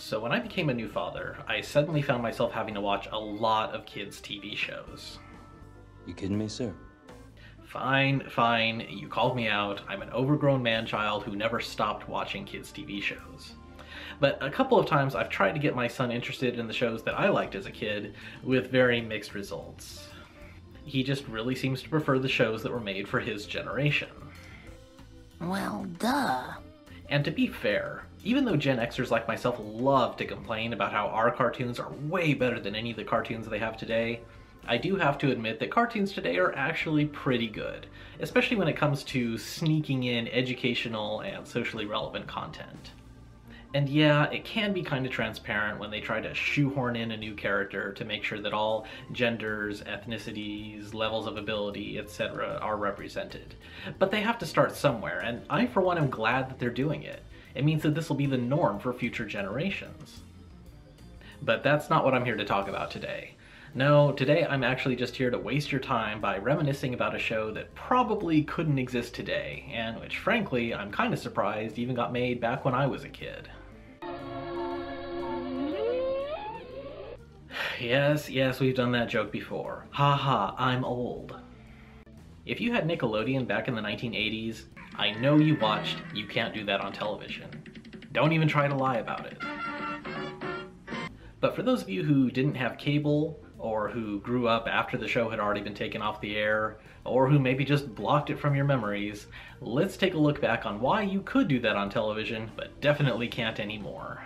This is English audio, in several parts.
So when I became a new father, I suddenly found myself having to watch a lot of kids' TV shows. You kidding me, sir? Fine, fine, you called me out. I'm an overgrown man-child who never stopped watching kids' TV shows. But a couple of times I've tried to get my son interested in the shows that I liked as a kid, with very mixed results. He just really seems to prefer the shows that were made for his generation. Well, duh. And to be fair, even though Gen Xers like myself love to complain about how our cartoons are way better than any of the cartoons they have today, I do have to admit that cartoons today are actually pretty good, especially when it comes to sneaking in educational and socially relevant content. And yeah, it can be kind of transparent when they try to shoehorn in a new character to make sure that all genders, ethnicities, levels of ability, etc. are represented. But they have to start somewhere, and I for one am glad that they're doing it. It means that this will be the norm for future generations. But that's not what I'm here to talk about today. No, today I'm actually just here to waste your time by reminiscing about a show that probably couldn't exist today, and which frankly I'm kind of surprised even got made back when I was a kid. Yes, yes, we've done that joke before. Ha ha, I'm old. If you had Nickelodeon back in the 1980s, I know you watched You Can't Do That on Television. Don't even try to lie about it. But for those of you who didn't have cable, or who grew up after the show had already been taken off the air, or who maybe just blocked it from your memories, let's take a look back on why you could do that on television, but definitely can't anymore.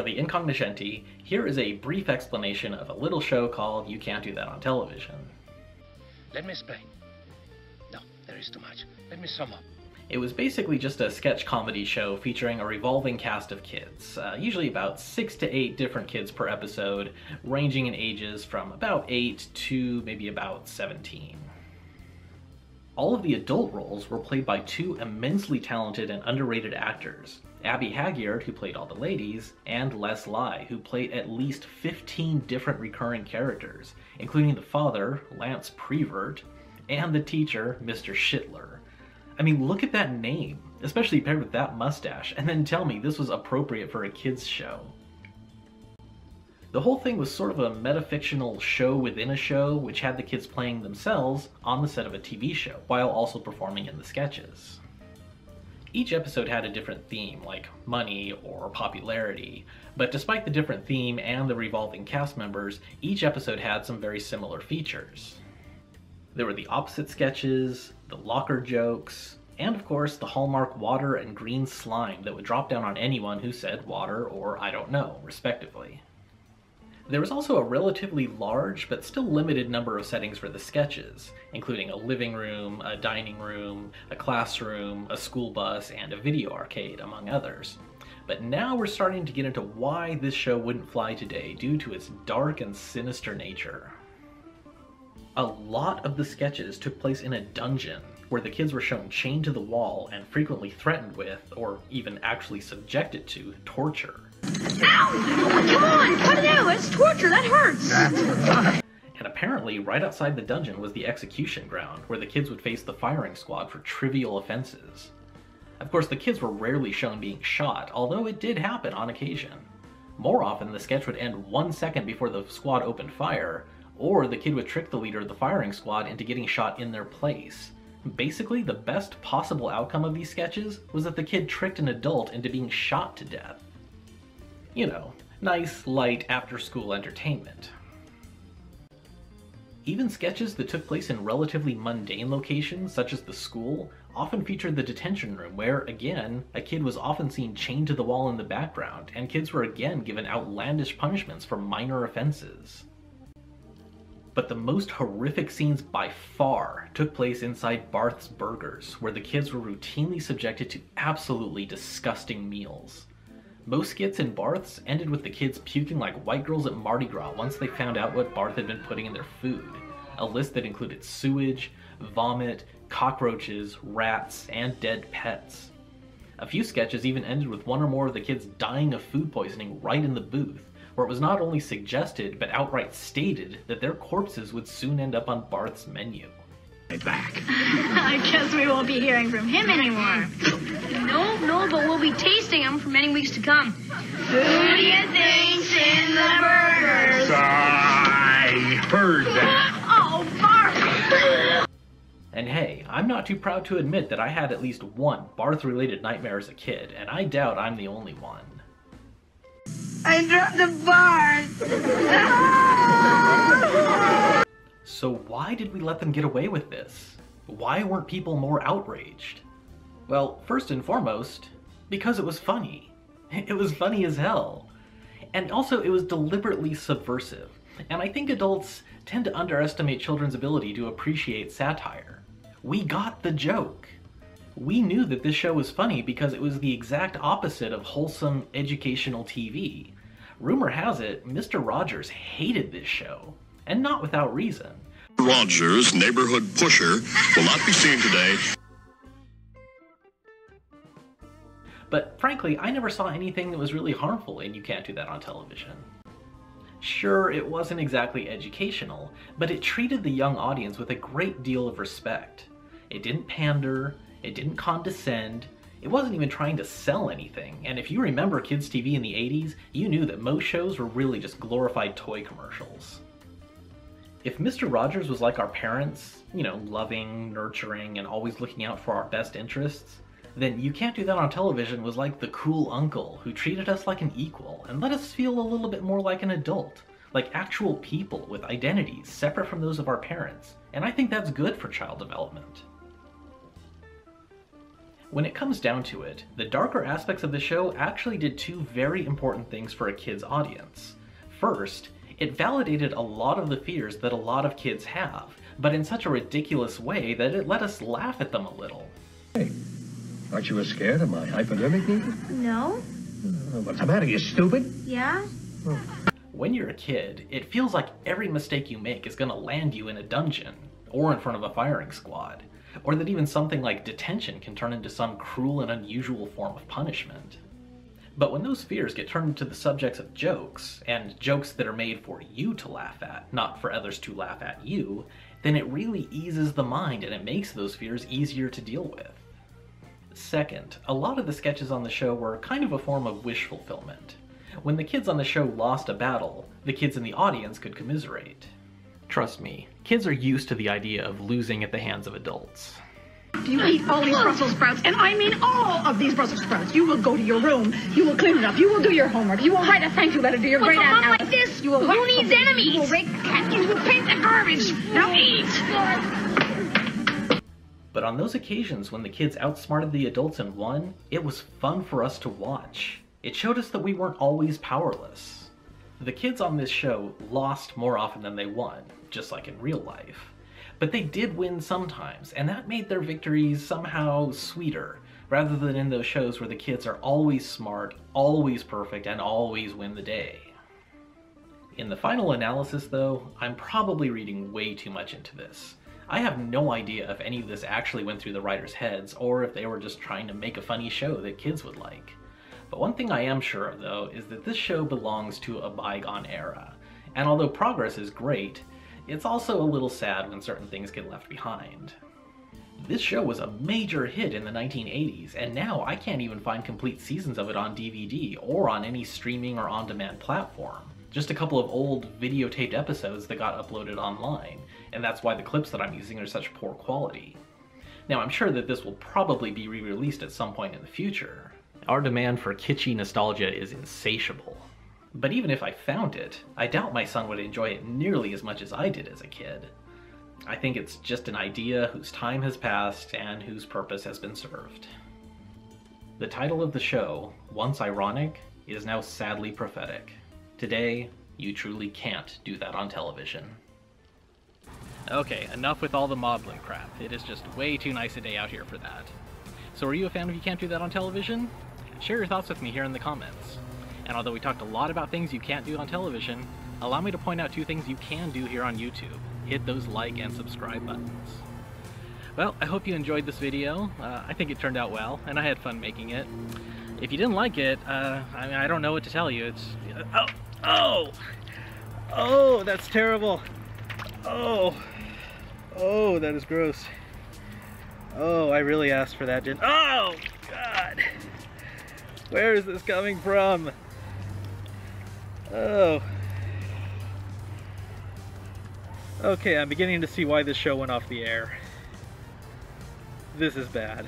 For the incognoscenti, here is a brief explanation of a little show called You Can't Do That on Television. Let me explain. No, there is too much. Let me sum up. It was basically just a sketch comedy show featuring a revolving cast of kids, uh, usually about six to eight different kids per episode, ranging in ages from about 8 to maybe about 17. All of the adult roles were played by two immensely talented and underrated actors, Abby Hagyard, who played all the ladies, and Les Lye, who played at least 15 different recurring characters, including the father, Lance Prevert, and the teacher, Mr. Schittler. I mean, look at that name, especially paired with that mustache, and then tell me this was appropriate for a kid's show. The whole thing was sort of a metafictional show within a show, which had the kids playing themselves on the set of a TV show, while also performing in the sketches. Each episode had a different theme, like money or popularity, but despite the different theme and the revolving cast members, each episode had some very similar features. There were the opposite sketches, the locker jokes, and of course the hallmark water and green slime that would drop down on anyone who said water or I don't know, respectively. There was also a relatively large but still limited number of settings for the sketches, including a living room, a dining room, a classroom, a school bus, and a video arcade, among others. But now we're starting to get into why this show wouldn't fly today due to its dark and sinister nature. A lot of the sketches took place in a dungeon, where the kids were shown chained to the wall and frequently threatened with, or even actually subjected to, torture. Ow! Come on, cut it out. It's torture. That hurts. And apparently, right outside the dungeon was the execution ground, where the kids would face the firing squad for trivial offenses. Of course, the kids were rarely shown being shot, although it did happen on occasion. More often, the sketch would end one second before the squad opened fire, or the kid would trick the leader of the firing squad into getting shot in their place. Basically, the best possible outcome of these sketches was that the kid tricked an adult into being shot to death you know, nice, light after-school entertainment. Even sketches that took place in relatively mundane locations, such as the school, often featured the detention room where, again, a kid was often seen chained to the wall in the background, and kids were again given outlandish punishments for minor offenses. But the most horrific scenes by far took place inside Barth's Burgers, where the kids were routinely subjected to absolutely disgusting meals. Most skits in Barth's ended with the kids puking like white girls at Mardi Gras once they found out what Barth had been putting in their food. A list that included sewage, vomit, cockroaches, rats, and dead pets. A few sketches even ended with one or more of the kids dying of food poisoning right in the booth, where it was not only suggested but outright stated that their corpses would soon end up on Barth's menu. Back. I guess we won't be hearing from him anymore. No, no, but we'll be tasting him for many weeks to come. Who do you think's in the burgers? I heard that. Oh, Bart! And hey, I'm not too proud to admit that I had at least one Barth related nightmare as a kid, and I doubt I'm the only one. I dropped the bar. So why did we let them get away with this? Why weren't people more outraged? Well, first and foremost, because it was funny. It was funny as hell. And also, it was deliberately subversive. And I think adults tend to underestimate children's ability to appreciate satire. We got the joke. We knew that this show was funny because it was the exact opposite of wholesome educational TV. Rumor has it, Mr. Rogers hated this show, and not without reason. Rogers, neighborhood pusher, will not be seen today. But frankly, I never saw anything that was really harmful and You Can't Do That on Television. Sure, it wasn't exactly educational, but it treated the young audience with a great deal of respect. It didn't pander, it didn't condescend, it wasn't even trying to sell anything, and if you remember kids' TV in the 80s, you knew that most shows were really just glorified toy commercials. If Mr. Rogers was like our parents, you know, loving, nurturing, and always looking out for our best interests, then You Can't Do That on Television was like the cool uncle who treated us like an equal and let us feel a little bit more like an adult, like actual people with identities separate from those of our parents, and I think that's good for child development. When it comes down to it, the darker aspects of the show actually did two very important things for a kid's audience. First, it validated a lot of the fears that a lot of kids have, but in such a ridiculous way that it let us laugh at them a little. Aren't you as scared of my hypodermic needle? No? Uh, What's the matter, you stupid? Yeah? When you're a kid, it feels like every mistake you make is gonna land you in a dungeon, or in front of a firing squad, or that even something like detention can turn into some cruel and unusual form of punishment. But when those fears get turned into the subjects of jokes, and jokes that are made for you to laugh at, not for others to laugh at you, then it really eases the mind and it makes those fears easier to deal with. Second, a lot of the sketches on the show were kind of a form of wish fulfillment. When the kids on the show lost a battle, the kids in the audience could commiserate. Trust me, kids are used to the idea of losing at the hands of adults. You eat all these Brussels sprouts, and I mean all of these Brussels sprouts. You will go to your room. You will clean it up. You will do your homework. You will write a thank you letter to your great aunt. mom like Alice. this, you will who wax needs the enemies? You will rake the cat. You will paint the garbage. Now eat. But on those occasions when the kids outsmarted the adults and won, it was fun for us to watch. It showed us that we weren't always powerless. The kids on this show lost more often than they won, just like in real life. But they did win sometimes, and that made their victories somehow sweeter, rather than in those shows where the kids are always smart, always perfect, and always win the day. In the final analysis, though, I'm probably reading way too much into this. I have no idea if any of this actually went through the writers' heads, or if they were just trying to make a funny show that kids would like. But one thing I am sure of, though, is that this show belongs to a bygone era. And although progress is great, it's also a little sad when certain things get left behind. This show was a major hit in the 1980s, and now I can't even find complete seasons of it on DVD or on any streaming or on demand platform. Just a couple of old videotaped episodes that got uploaded online, and that's why the clips that I'm using are such poor quality. Now, I'm sure that this will probably be re released at some point in the future. Our demand for kitschy nostalgia is insatiable. But even if I found it, I doubt my son would enjoy it nearly as much as I did as a kid. I think it's just an idea whose time has passed and whose purpose has been served. The title of the show, once ironic, is now sadly prophetic. Today, you truly can't do that on television. Okay, enough with all the maudlin crap. It is just way too nice a day out here for that. So are you a fan of You Can't Do That on Television? Share your thoughts with me here in the comments. And although we talked a lot about things you can't do on television, allow me to point out two things you can do here on YouTube. Hit those like and subscribe buttons. Well, I hope you enjoyed this video. Uh, I think it turned out well, and I had fun making it. If you didn't like it, uh, I mean, I don't know what to tell you. It's... Oh! Oh! Oh, that's terrible! Oh! Oh, that is gross. Oh, I really asked for that, didn't Oh! God! Where is this coming from? Oh. Okay, I'm beginning to see why this show went off the air. This is bad.